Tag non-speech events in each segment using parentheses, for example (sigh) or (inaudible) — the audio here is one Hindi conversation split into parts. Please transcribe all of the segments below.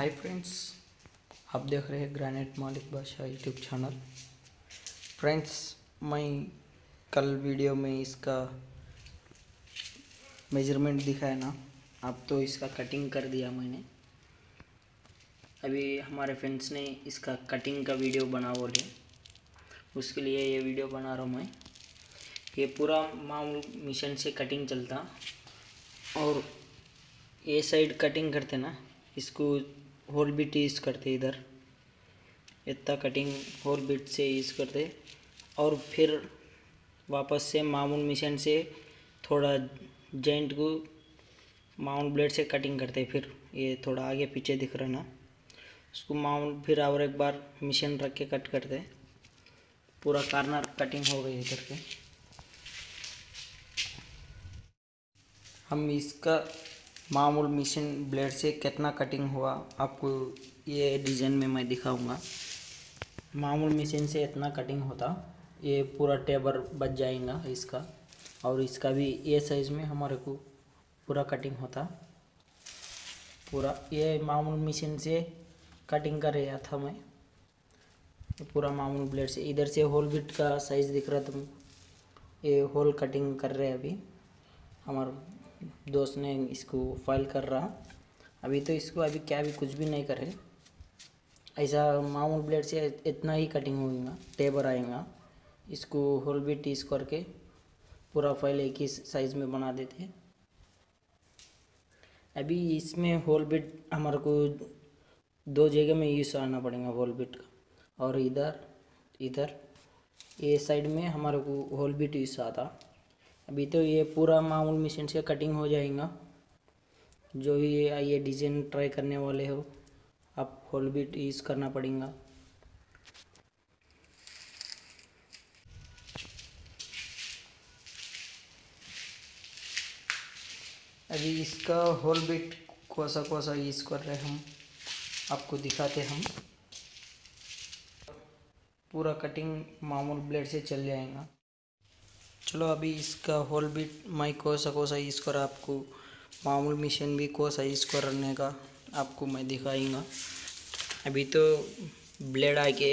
हाय फ्रेंड्स आप देख रहे हैं ग्रैनेट मालिक बादशाह यूट्यूब चैनल फ्रेंड्स मैं कल वीडियो में इसका मेज़रमेंट दिखाया ना, अब तो इसका कटिंग कर दिया मैंने। अभी हमारे फ्रेंड्स ने इसका कटिंग का वीडियो बना बोले। उसके लिए ये वीडियो बना रहा हूँ मैं। ये पूरा मामूल मिशन से कटिंग चलता। और ये साइड कटिंग करते ना, इसको होल बिट यूज़ करते इधर। इतना कटिंग होल बिट से यूज़ करते। और फिर वापस से मामूल मिशन से थोड़ा जॉइंट को माउंट ब्लेड से कटिंग करते फिर। ये थोड़ा आगे पीछे दिख रहा ना। उसको माउंट फिर और एक बार मिशन रख के कट करते। पूरा कार्नर कटिंग हो गई इधर के हम इसका मामूल मिशन ब्लेड से कितना कटिंग हुआ, आपको ये डिज़ाइन में मैं दिखाऊँगा। मामूल मिशन से इतना कटिंग होता, ये पूरा टेबर बच जाएगा इसका। और इसका भी ये साइज़ में हमारे को पूरा कटिंग होता। पूरा ये मामूल मशीन से कटिंग कर रहा था मैं। पूरा मामूल ब्लेड से। इधर से होल बिट का साइज़ दिख रहा था। ये होल कटिंग कर रहे अभी। हमारा दोस्त ने इसको फ़ाइल कर रहा। अभी तो इसको अभी क्या भी कुछ भी नहीं करे। ऐसा मामूल ब्लेड से इतना ही कटिंग होगा टेबर आएगा। इसको होल भी टीस करके पूरा फ़ाइल एक ही साइज़ में बना देते। हैं अभी इसमें होल बिट हमारे को दो जगह में यूज़ आना पड़ेगा होल बिट का। और इधर इधर, ये साइड में हमारे को होल बिट यूज़ आता। अभी तो ये पूरा मामूल मशीन से कटिंग हो जाएगा। जो भी ये डिज़ाइन ट्राई करने वाले हो, आप होल बिट यूज़ करना पड़ेगा। अभी इसका होल बिट कोसा कोसा यूज़ कर रहे हम, आपको दिखाते हम। पूरा कटिंग मामूल ब्लेड से चल जाएगा। चलो अभी इसका होल बिट मैं कोसा कोसा यूज़ कर, आपको मामूल मिशन भी कोसा यूज़ करने का आपको मैं दिखाऊँगा अभी तो ब्लेड आके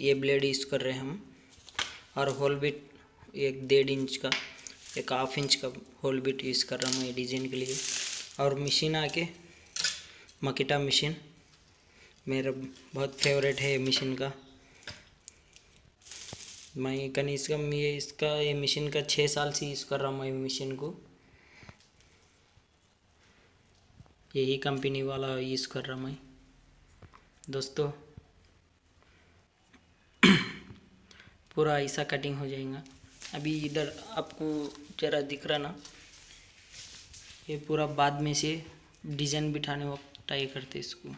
ये ब्लेड यूज़ कर रहे हैं हम, और होल बिट एक डेढ़ इंच का, एक हाफ़ इंच का होल बिट यूज़ कर रहा हूँ ये डिज़ाइन के लिए। और मशीन आके, मकीटा मशीन मेरा बहुत फेवरेट है ये मशीन का। मैं कनीस का ये इसका, ये मशीन का छः साल से यूज़ कर रहा हूँ मैं मशीन को। यही कंपनी वाला यूज़ कर रहा मैं। दोस्तों, (coughs) पूरा ऐसा कटिंग हो जाएगा। अभी इधर आपको ज़रा दिख रहा ना, ये पूरा बाद में से डिज़ाइन बिठाने वक्त ट्राई करते इसको।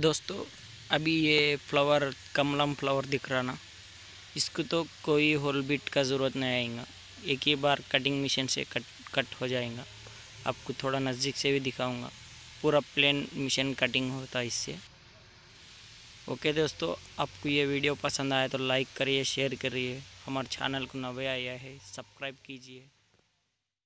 दोस्तों, अभी ये फ्लावर कमलम फ्लावर दिख रहा ना। इसको तो कोई होल बिट का ज़रूरत नहीं आएगा। एक ही बार कटिंग मशीन से कट कट हो जाएगा। आपको थोड़ा नज़दीक से भी दिखाऊँगा। पूरा प्लेन मशीन कटिंग होता है इससे। ओके दोस्तों, आपको ये वीडियो पसंद आया तो लाइक करिए शेयर करिए। हमारे चैनल को नवे आया है सब्सक्राइब कीजिए।